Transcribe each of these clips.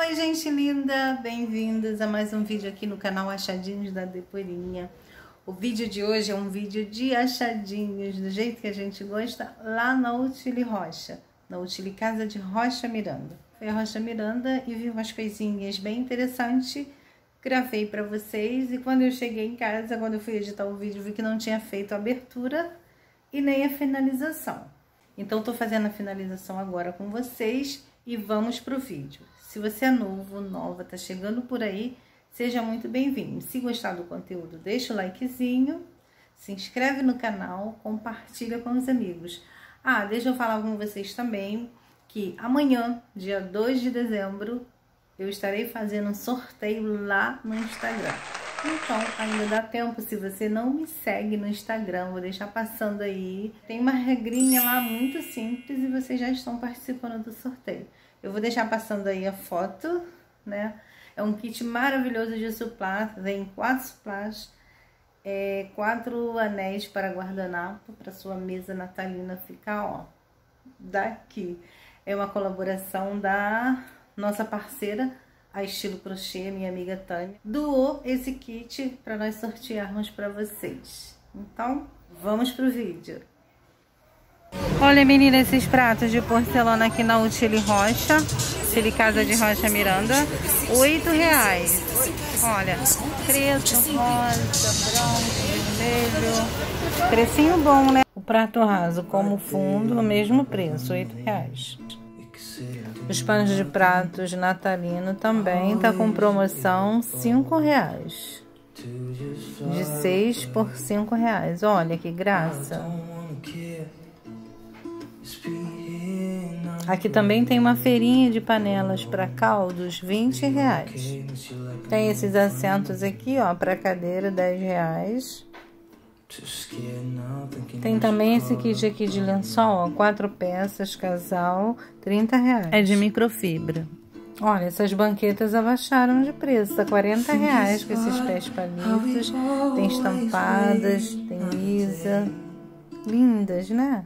Oi gente linda, bem-vindos a mais um vídeo aqui no canal Achadinhos da Deporinha. O vídeo de hoje é um vídeo de achadinhos, do jeito que a gente gosta, lá na Utili Rocha, na Utili Casa de Rocha Miranda. Foi a Rocha Miranda e vi umas coisinhas bem interessantes, gravei para vocês e quando eu cheguei em casa, quando eu fui editar o vídeo, vi que não tinha feito a abertura e nem a finalização. Então, tô fazendo a finalização agora com vocês e vamos pro vídeo. Se você é novo, nova, tá chegando por aí, seja muito bem-vindo. Se gostar do conteúdo, deixa o likezinho, se inscreve no canal, compartilha com os amigos. Ah, deixa eu falar com vocês também que amanhã, dia 2 de dezembro, eu estarei fazendo um sorteio lá no Instagram. Então, ainda dá tempo, se você não me segue no Instagram, vou deixar passando aí. Tem uma regrinha lá muito simples e vocês já estão participando do sorteio. Eu vou deixar passando aí a foto, né? É um kit maravilhoso de suplá, vem quatro suplás, é, quatro anéis para guardanapo, para sua mesa natalina ficar, ó, daqui. É uma colaboração da nossa parceira, a Estilo Crochê, minha amiga Tânia, doou esse kit para nós sortearmos para vocês. Então, vamos pro vídeo. Olha, menina, esses pratos de porcelana aqui na Utile Rocha, Utile Casa de Rocha Miranda, oito reais. Olha, preto, rosa, branco, vermelho, precinho bom, né? O prato raso como fundo, o mesmo preço, oito reais. Os panos de pratos natalino também tá com promoção cinco reais. De seis por cinco reais. Olha que graça. Aqui também tem uma feirinha de panelas para caldos, 20 reais. Tem esses assentos aqui, ó, para cadeira, 10 reais. Tem também esse kit aqui de lençol, ó, quatro peças, casal, 30 reais. É de microfibra. Olha, essas banquetas abaixaram de preço, tá 40 reais com esses pés palitos. Tem estampadas, tem lisa. Lindas, né?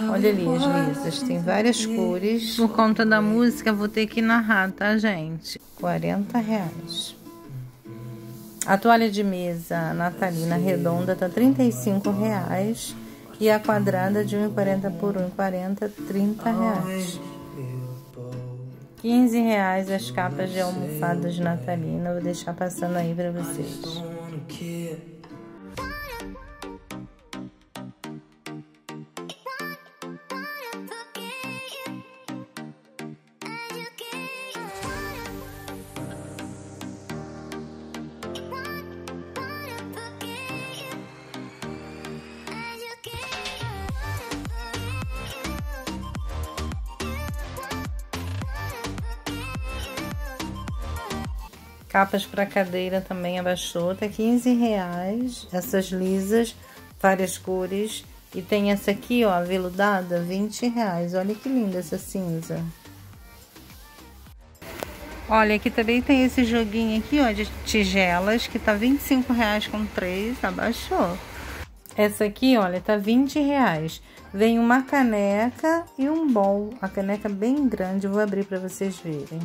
Olha ali as lisas, tem várias cores. Por conta da música, vou ter que narrar, tá, gente? 40 reais. A toalha de mesa natalina redonda tá 35 reais e a quadrada de 1,40 por 1,40, 30 reais. 15 reais as capas de almofadas natalina. Vou deixar passando aí para vocês. Capas para cadeira também abaixou, tá 15 reais. Essas lisas, várias cores. E tem essa aqui, ó, veludada, 20 reais. Olha que linda essa cinza. Olha, aqui também tem esse joguinho aqui, ó, de tigelas, que tá 25 reais com três, abaixou. Essa aqui, olha, tá 20 reais. Vem uma caneca e um bol. A caneca bem grande, vou abrir para vocês verem.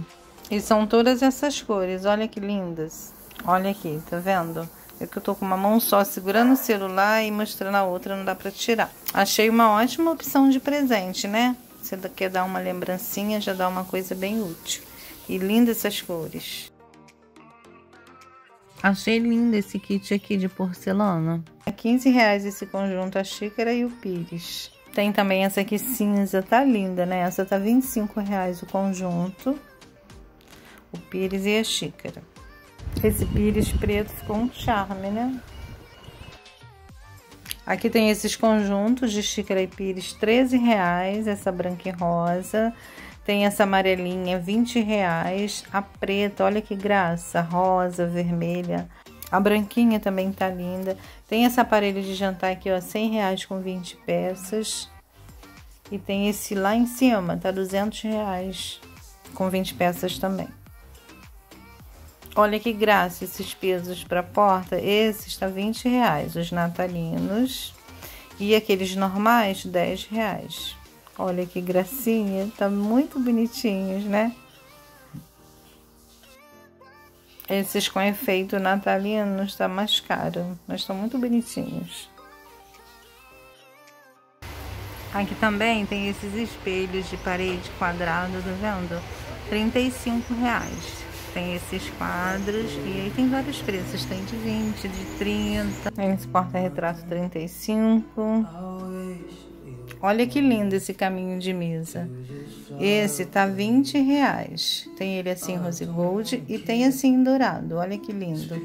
E são todas essas cores, olha que lindas. Olha aqui, tá vendo? É que eu tô com uma mão só segurando o celular e mostrando a outra, não dá pra tirar. Achei uma ótima opção de presente, né? Você quer dar uma lembrancinha, já dá uma coisa bem útil. E lindas essas cores. Achei lindo esse kit aqui de porcelana. É 15 reais esse conjunto, a xícara e o pires. Tem também essa aqui cinza, tá linda, né? Essa tá 25 reais o conjunto o pires e a xícara. Esse pires preto ficou um charme, né? Aqui tem esses conjuntos de xícara e pires, 13 reais, essa branca e rosa. Tem essa amarelinha, 20 reais. A preta, olha que graça, rosa, vermelha. A branquinha também tá linda. Tem esse aparelho de jantar aqui, ó, 100 reais com 20 peças. E tem esse lá em cima, tá 200 reais com 20 peças também. Olha que graça esses pesos para porta. Esse está 20 reais, os natalinos. E aqueles normais, 10 reais. Olha que gracinha, tá muito bonitinhos, né? Esses com efeito natalino está mais caro, mas estão muito bonitinhos. Aqui também tem esses espelhos de parede quadrado, tá vendo? 35 reais. Tem esses quadros e aí tem vários preços. Tem de 20, de 30. Tem esse porta-retrato 35. Olha que lindo esse caminho de mesa. Esse tá 20 reais. Tem ele assim rose gold e tem assim dourado. Olha que lindo.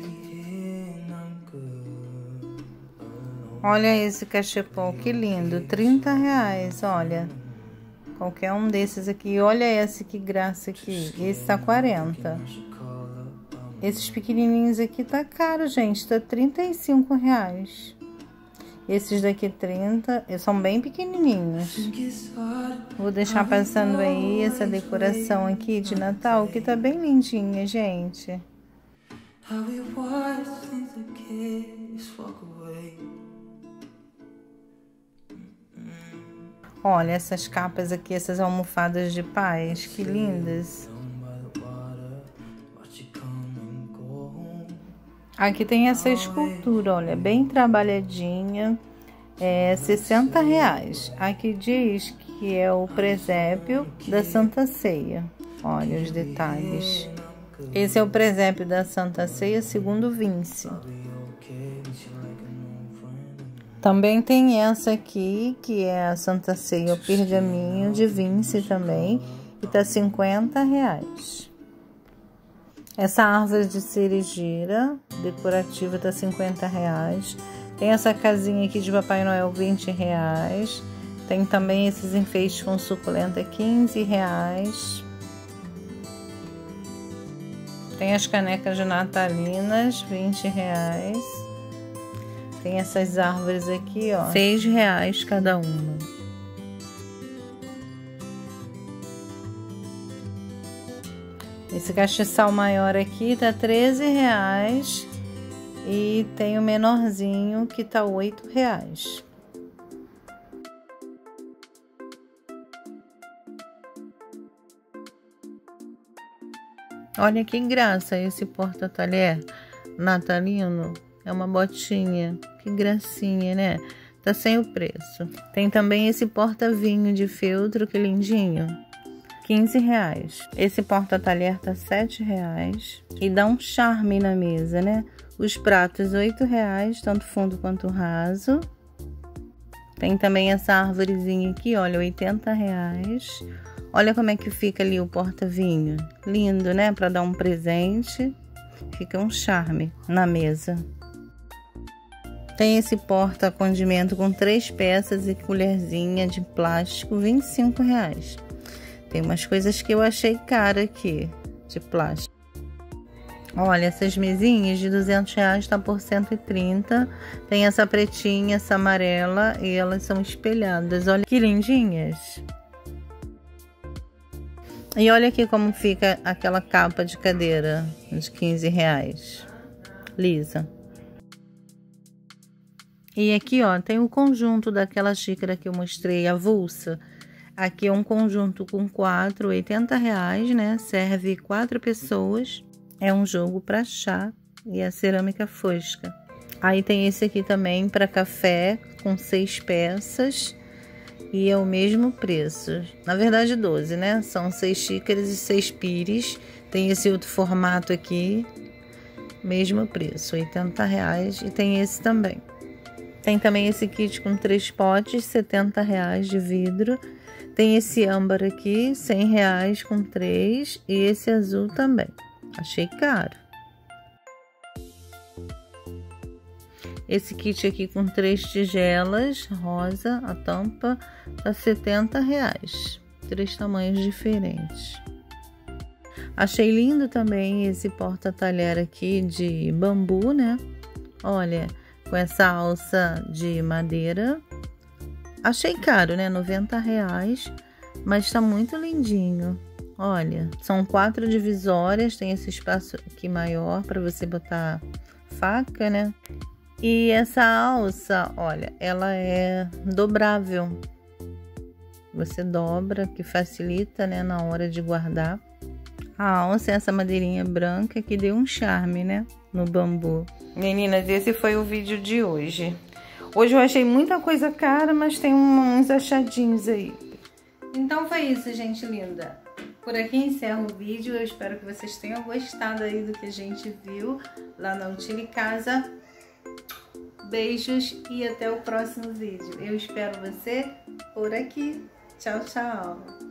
Olha esse cachepô, que lindo. 30 reais, olha. Qualquer um desses aqui. Olha esse, que graça aqui. Esse tá 40. Esses pequenininhos aqui tá caro, gente. Tá 35 reais. Esses daqui 30, são bem pequenininhos. Vou deixar passando aí essa decoração aqui de Natal, que tá bem lindinha, gente. Olha essas capas aqui, essas almofadas de paz, que lindas. Aqui tem essa escultura, olha, bem trabalhadinha, é 60 reais. Aqui diz que é o presépio da Santa Ceia. Olha os detalhes. Esse é o presépio da Santa Ceia segundo Vince. Também tem essa aqui, que é a Santa Ceia, o pergaminho de Vince também, e tá 50 reais. Essa árvore de cerejeira decorativa tá 50 reais. Tem essa casinha aqui de Papai Noel, 20 reais. Tem também esses enfeites com suculenta, 15 reais. Tem as canecas de natalinas, 20 reais. Tem essas árvores aqui, ó. Seis reais cada uma. Esse castiçal maior aqui tá 13 reais. E tem o menorzinho que tá 8 reais. Olha que graça esse porta-talher natalino. É uma botinha. Que gracinha, né? Tá sem o preço. Tem também esse porta-vinho de feltro, que lindinho. 15 reais. Esse porta-talher tá 7 reais. E dá um charme na mesa, né? Os pratos 8 reais, tanto fundo quanto raso. Tem também essa árvorezinha aqui, olha, 80 reais. Olha como é que fica ali o porta-vinho. Lindo, né? Para dar um presente. Fica um charme na mesa. Tem esse porta-condimento com três peças e colherzinha de plástico, 25 reais. Tem umas coisas que eu achei cara aqui, de plástico. Olha, essas mesinhas de 200 reais tá por 130. Tem essa pretinha, essa amarela e elas são espelhadas. Olha que lindinhas. E olha aqui como fica aquela capa de cadeira de 15 reais. Lisa. E aqui, ó, tem o conjunto daquela xícara que eu mostrei, avulsa. Aqui é um conjunto com quatro, 80 reais, né? Serve quatro pessoas. É um jogo para chá e a cerâmica fosca. Aí tem esse aqui também para café, com seis peças. E é o mesmo preço. Na verdade, 12, né? São seis xícaras e seis pires. Tem esse outro formato aqui. Mesmo preço, 80 reais. E tem esse também. Tem também esse kit com três potes, 70 reais de vidro. Tem esse âmbar aqui, 100 reais com três. E esse azul também. Achei caro. Esse kit aqui com três tigelas, rosa, a tampa, tá 70 reais. Três tamanhos diferentes. Achei lindo também esse porta-talher aqui de bambu, né? Olha, com essa alça de madeira. Achei caro, né? 90 reais, mas tá muito lindinho. Olha, são quatro divisórias, tem esse espaço aqui maior para você botar faca, né? E essa alça, olha, ela é dobrável. Você dobra, que facilita, né, na hora de guardar. a alça essa madeirinha branca que deu um charme, né? No bambu. Meninas, esse foi o vídeo de hoje. Hoje eu achei muita coisa cara, mas tem uns achadinhos aí. Então foi isso, gente linda. Por aqui encerro o vídeo. Eu espero que vocês tenham gostado aí do que a gente viu lá na Utile Casa. Beijos e até o próximo vídeo. Eu espero você por aqui. Tchau, tchau.